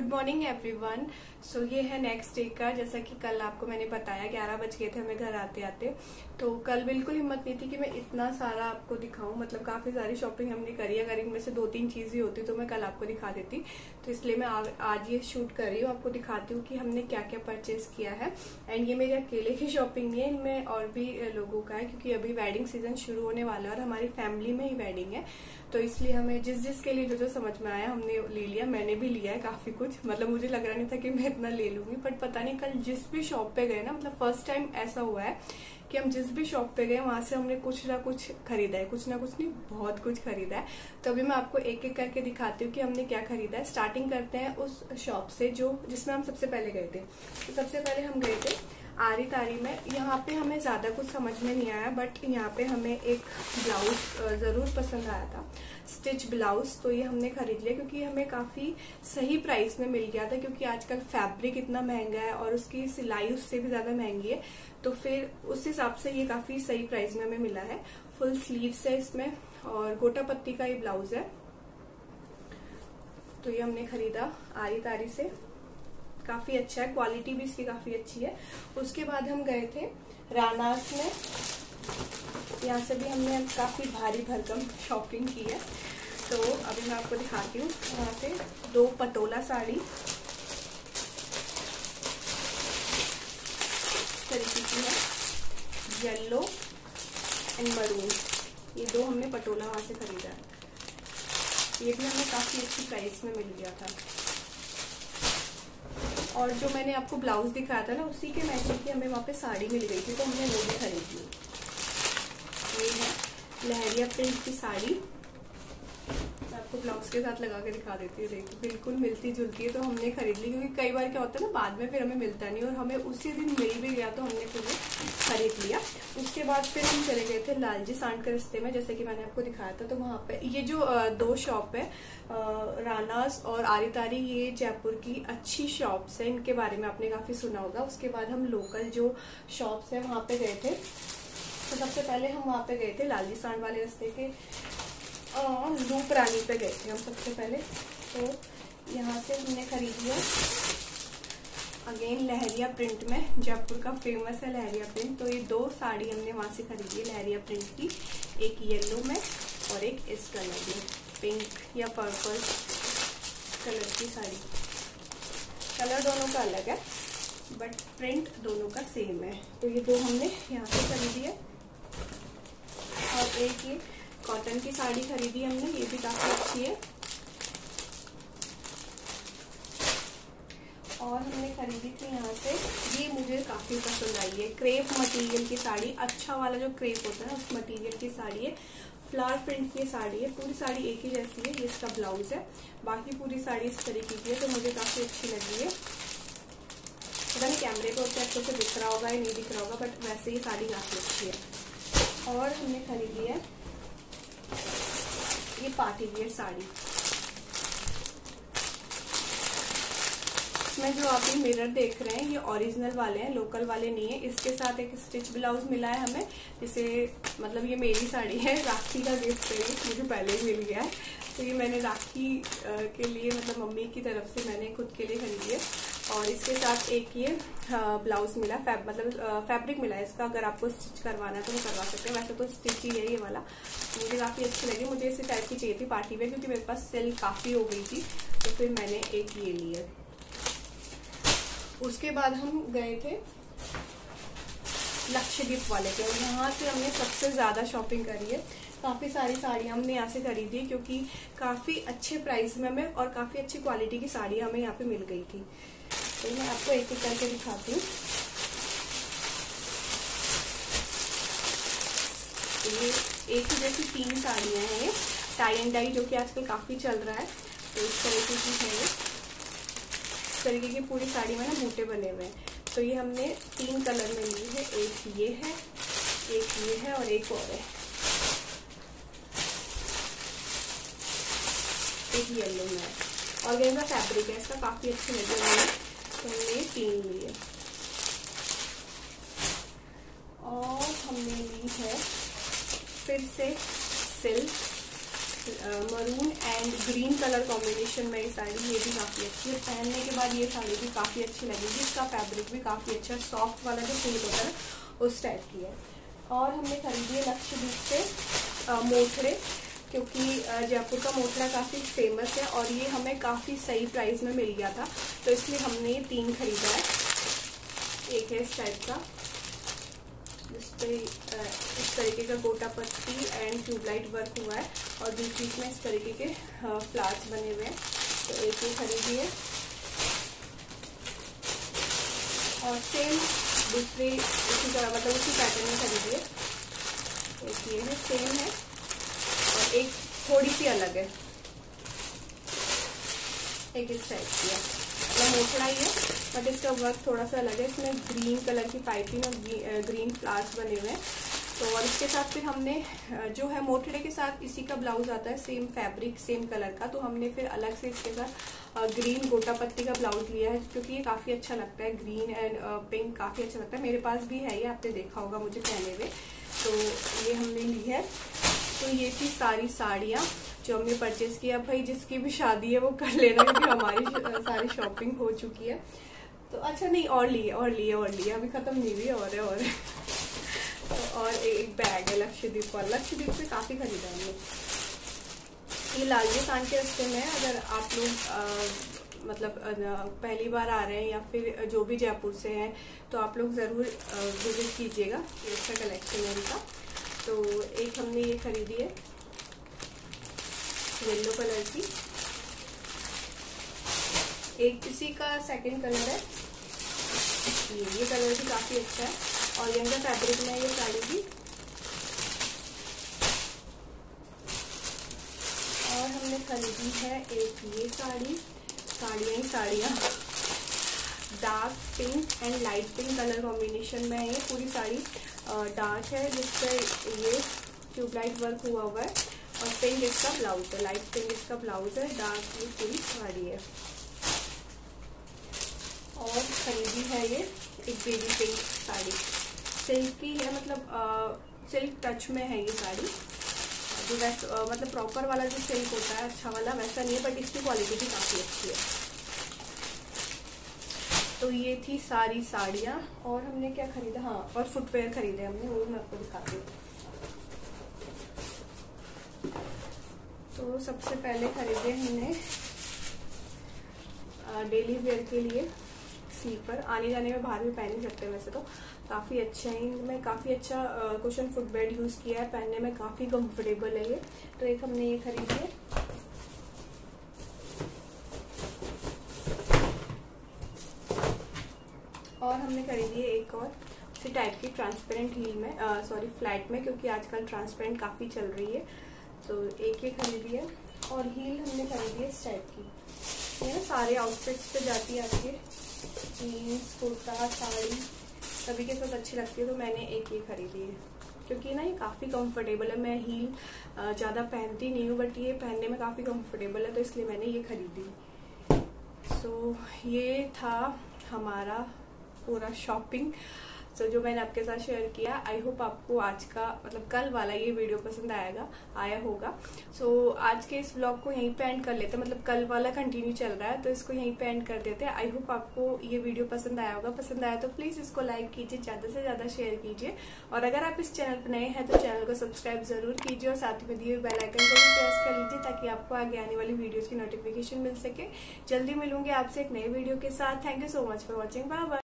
Good morning everyone so ये है next day का जैसा कि कल आपको मैंने बताया ग्यारह बज गए थे हमें घर आते आते। तो कल बिल्कुल हिम्मत नहीं थी कि मैं इतना सारा आपको दिखाऊँ। मतलब काफ़ी सारी शॉपिंग हमने करी अगर इनमें से दो तीन चीज़ ही होती तो मैं कल आपको दिखा देती। तो इसलिए मैं आ, आज ये शूट कर रही हूँ आपको दिखाती हूँ कि हमने क्या क्या परचेज किया है। एंड ये मेरे अकेले की शॉपिंग नहीं है इनमें और भी लोगों का है क्योंकि अभी वेडिंग सीज़न शुरू होने वाला है और हमारी फैमिली में ही वेडिंग है। तो इसलिए हमें जिस जिस के लिए जो जो समझ में आया हमने ले लिया मैंने भी लिया है काफ़ी कुछ। मतलब मुझे लग रहा नहीं था कि मैं इतना ले लूँगी बट पता नहीं कल जिस भी शॉप पे गए ना मतलब फ़र्स्ट टाइम ऐसा हुआ है कि हम जिस भी शॉप पे गए, वहाँ से हमने कुछ ना कुछ खरीदा है, कुछ ना कुछ नहीं, बहुत कुछ खरीदा है। तो अभी मैं आपको एक एक करके दिखाती हूँ कि हमने क्या खरीदा है। स्टार्टिंग करते हैं उस शॉप से जो, जिसमें हम सबसे पहले गए थे। तो सबसे पहले हम गए थे आरी तारी में। यहाँ पे हमें ज़्यादा कुछ समझ में नहीं आया बट यहाँ पे हमें एक ब्लाउज ज़रूर पसंद आया था। स्टिच ब्लाउज तो ये हमने खरीद लिया क्योंकि हमें काफ़ी सही प्राइस में मिल गया था क्योंकि आजकल फैब्रिक इतना महँगा है और उसकी सिलाई उससे भी ज़्यादा महँगी है। तो फिर उस हिसाब से ये काफ़ी सही प्राइस में हमें मिला है। फुल स्लीव्स है इसमें और गोटा पत्ती का ये ब्लाउज है। तो ये हमने खरीदा आरी तारी से। काफ़ी अच्छा है क्वालिटी भी इसकी काफ़ी अच्छी है। उसके बाद हम गए थे रानास में। यहाँ से भी हमने काफ़ी भारी भरकम शॉपिंग की है। तो अभी मैं आपको दिखाती हूँ, यहाँ से दो पटोला साड़ी। तरीके की है। येलो एंड मरून ये दो हमने पटोला वहाँ से खरीदा। ये भी हमें काफ़ी अच्छी प्राइस में मिल गया था। और जो मैंने आपको ब्लाउज दिखाया था ना, उसी के मैचिंग की हमें वहाँ पे साड़ी मिल गई थी तो हमने वो भी खरीद ली। ये है लहरिया प्रिंट की साड़ी। आपको ब्लाउज के साथ लगा के दिखा देती हूँ देखिए बिल्कुल मिलती जुलती है तो हमने खरीद ली, क्योंकि कई बार क्या होता है ना, बाद में फिर हमें मिलता नहीं, और हमें उसी दिन मिल भी गया तो हमने फिर खरीद लिया। उसके बाद फिर हम चले गए थे लालजी सांड के रस्ते में, जैसे कि मैंने आपको दिखाया था तो वहाँ पे ये जो दो शॉप है रानास और आरितारी, ये जयपुर की अच्छी शॉप्स है, इनके बारे में आपने काफ़ी सुना होगा। उसके बाद हम लोकल जो शॉप्स है, वहाँ पे गए थे। तो सबसे पहले हम वहाँ पे गए थे लालजी सांड वाले रस्ते के लूप रानी पे गए थे हम सबसे पहले। तो यहाँ से हमने खरीद लिया। अगेन लहरिया प्रिंट में, जयपुर का फ़ेमस है लहरिया प्रिंट तो ये दो साड़ी हमने वहाँ से खरीदी है, लहरिया प्रिंट की। एक येलो में और एक इस कलर में पिंक या पर्पल कलर की साड़ी। कलर दोनों का अलग है बट प्रिंट दोनों का सेम है। तो ये दो हमने यहाँ से खरीदी है। और एक ये कॉटन की साड़ी खरीदी हमने, ये भी काफ़ी अच्छी है। और हमने खरीदी थी यहाँ से, ये मुझे काफ़ी पसंद आई है। क्रेप मटेरियल की साड़ी अच्छा वाला जो क्रेप होता है उस मटेरियल की साड़ी है। फ्लावर प्रिंट की साड़ी है, पूरी साड़ी एक ही जैसी है, ये इसका ब्लाउज है। बाकी पूरी साड़ी इस तरीके की है तो मुझे काफ़ी अच्छी लगी है। पता नहीं कैमरे पे उतने अच्छे से दिख रहा होगा या नहीं दिख रहा होगा, बट वैसे ही साड़ी काफ़ी अच्छी है। और हमने खरीदी है ये पार्टी वियर साड़ी। इसमें जो आप ये मिरर देख रहे हैं, ये ओरिजिनल वाले हैं लोकल वाले नहीं है। इसके साथ एक स्टिच ब्लाउज मिला है हमें, जिसे मतलब ये मेरी साड़ी है, राखी का गिफ्ट है, मुझे पहले ही मिल गया है। तो ये मैंने राखी के लिए मतलब मम्मी की तरफ़ से मैंने खुद के लिए खरीदी है। और इसके साथ एक ये ब्लाउज मिला फैब मतलब फैब्रिक मिला है इसका। अगर आपको स्टिच करवाना है तो करवा सकते हैं। वैसे तो स्टिच ही है ये वाला। मुझे काफ़ी अच्छी लगी। मुझे इसी टाइप की चाहिए थी पार्टी वेयर क्योंकि मेरे पास सेल काफ़ी हो गई थी तो फिर मैंने एक ये लिए उसके बाद हम गए थे लक्षद्वीप वाले के यहाँ से हमने सबसे ज़्यादा शॉपिंग करी है। काफ़ी सारी साड़ियाँ हमने यहाँ से खरीदी क्योंकि काफ़ी अच्छे प्राइस में हमें और काफ़ी अच्छी क्वालिटी की साड़ियाँ हमें यहाँ पे मिल गई थी। तो मैं आपको एक एक करके दिखाती हूँ। ये एक ही जैसी तीन साड़ियाँ हैं। ये टाई एंड डाई जो कि आजकल काफ़ी चल रहा है तो इस तरीके की है। ये इस तरीके की पूरी साड़ी में ना बूटे बने हुए हैं। तो ये हमने तीन कलर में ली है। एक ये है, एक ये है और एक और है। एक येलो में है। और गेंदा फैब्रिक है, इसका काफ़ी अच्छी नज़र है। तो हमने तीन लिए। Silk maroon and green colour combination में ये साड़ी, ये भी काफ़ी अच्छी है। पहनने के बाद ये साड़ी भी काफ़ी अच्छी लगेगी। इसका फैब्रिक भी काफ़ी अच्छा सॉफ्ट वाला जो फील होता है उस टाइप की है। और हमने खरीदी है लक्षद्वीप से मोथड़े क्योंकि जयपुर का मोथड़ा काफ़ी फ़ेमस है और ये हमें काफ़ी सही प्राइस में मिल गया था। तो इसलिए हमने ये तीन खरीदा है। एक है इस टाइप का, जिसपे इस तरीके का गोटा पत्ती एंड ट्यूबलाइट वर्क हुआ है और बीच बीच में इस तरीके के फ्लावर्स बने हुए हैं। तो एक ये खरीदी है। और सेम दूसरी उसी तरह मतलब उसी पैटर्न में खरीदी है। एक ये है सेम है। और एक थोड़ी सी अलग है। एक इस टाइप की है। मतलब मोटड़ा ही है बट इसका वर्क थोड़ा सा अलग है। इसमें ग्रीन कलर की पाइपिंग और ग्रीन फ्लावर्स बने हुए हैं। तो और इसके साथ फिर हमने जो है मोटड़े के साथ इसी का ब्लाउज आता है सेम फैब्रिक सेम कलर का। तो हमने फिर अलग से इसके साथ ग्रीन गोटा पत्ती का ब्लाउज लिया है, क्योंकि ये काफ़ी अच्छा लगता है ग्रीन एंड पिंक काफ़ी अच्छा लगता है। मेरे पास भी है ये, आपने देखा होगा मुझे पहने हुए तो ये हमने ली है। तो ये थी सारी साड़ियाँ जो हमने परचेज किया भाई जिसकी भी शादी है, वो कर लेना, क्योंकि हमारी सारी शॉपिंग हो चुकी है। तो अच्छा नहीं, और लिए और लिए और लिए। अभी खत्म नहीं हुई, और है और है। और एक बैग है लक्षद्वीप वाला लक्षद्वीप से काफ़ी खरीदा हमने ये लालजी खान के रस्ते में अगर आप लोग मतलब पहली बार आ रहे हैं या फिर जो भी जयपुर से हैं तो आप लोग ज़रूर विज़िट कीजिएगा। ये अच्छा कलेक्शन है इनका। तो एक हमने ये खरीदी है येलो कलर की। एक इसी का सेकंड कलर है। ये ये कलर भी काफ़ी अच्छा है। और यंगा फैब्रिक में ये साड़ी भी और हमने खरीदी है एक ये साड़ी। साड़ियाँ ही साड़ियाँ। Dark pink and light pink colour combination में है ये पूरी साड़ी। डार्क है जिससे ये ट्यूबलाइट वर्क हुआ हुआ है। और पिंक इसका ब्लाउज है। लाइट पिंक इसका ब्लाउज है। डार्क ये पूरी साड़ी है। और खरीदी है ये एक बेबी पिंक साड़ी। सिल्क है मतलब सिल्क टच में है ये साड़ी। जो वैसे मतलब प्रॉपर वाला जो सिल्क होता है अच्छा वाला, वैसा नहीं है बट इसकी क्वालिटी भी काफ़ी अच्छी है। तो ये थी सारी साड़ियाँ, और हमने क्या खरीदा? हाँ और फुटवेयर खरीदे हमने, वो मैं आपको दिखाती हूँ। तो सबसे पहले खरीदे हमने डेली वेयर के लिए स्लीपर। आने जाने में बाहर भी पहन नहीं सकते वैसे तो। काफ़ी अच्छे हैं। इनमें काफ़ी अच्छा कुशन फुट बेड यूज़ किया है। पहनने में काफ़ी कंफर्टेबल है ये। तो एक हमने ये खरीदी। है और हमने खरीदी है एक और। उसी टाइप की ट्रांसपेरेंट हील में सॉरी फ्लैट में, क्योंकि आजकल ट्रांसपेरेंट काफ़ी चल रही है। तो एक ये खरीदी है। और हील हमने खरीदी है इस टाइप की। ये ना सारे आउटफिट्स पे जाती है आपके जीन्स कुर्ता, साड़ी। सभी के साथ अच्छी लगती है तो मैंने एक ये खरीदी है। क्योंकि ना ये काफ़ी कंफर्टेबल है मैं हील ज़्यादा पहनती नहीं हूँ बट ये पहनने में काफ़ी कंफर्टेबल है तो इसलिए मैंने ये खरीदी। सो so, ये था हमारा पूरा शॉपिंग सो so, जो मैंने आपके साथ शेयर किया आई होप आपको आज का मतलब कल वाला ये वीडियो पसंद आएगा आया होगा। सो so, आज के इस ब्लॉग को यहीं पे एंड कर लेते हैं। मतलब कल वाला कंटिन्यू चल रहा है तो इसको यहीं पे एंड कर देते हैं। आई होप आपको ये वीडियो पसंद आया होगा। पसंद आया तो प्लीज़ इसको लाइक कीजिए ज़्यादा से ज़्यादा शेयर कीजिए। और अगर आप इस चैनल पर नए हैं तो चैनल को सब्सक्राइब ज़रूर कीजिए और साथ में दिए बेलाइकन को भी प्रेस कर लीजिए ताकि आपको आगे आने वाली वीडियोज़ की नोटिफिकेशन मिल सके। जल्दी मिलूँगी आपसे एक नए वीडियो के साथ। Thank you so much for watching bye bye